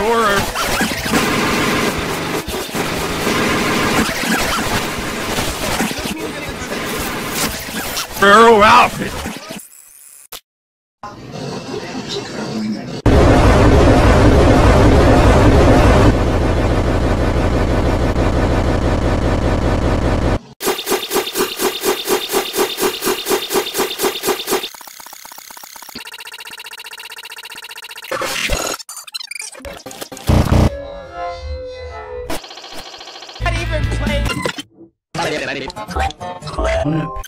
Were a Pharaoh outfit. Even playing.